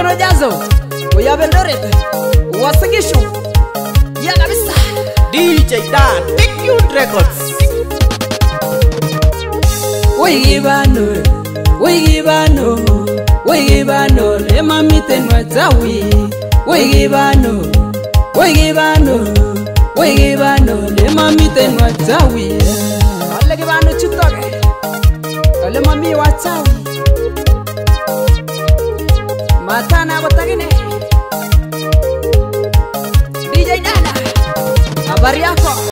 ikono jazo uyavendorete wasingishu ya kabisa dj dan tikun records uyivano uyivano uyivano lemamitenwa dzawi uyivano uyivano uyivano lemamitenwa dzawi alekivano chitoke lemamiwa dzawi vatana votagine dj dana habari yako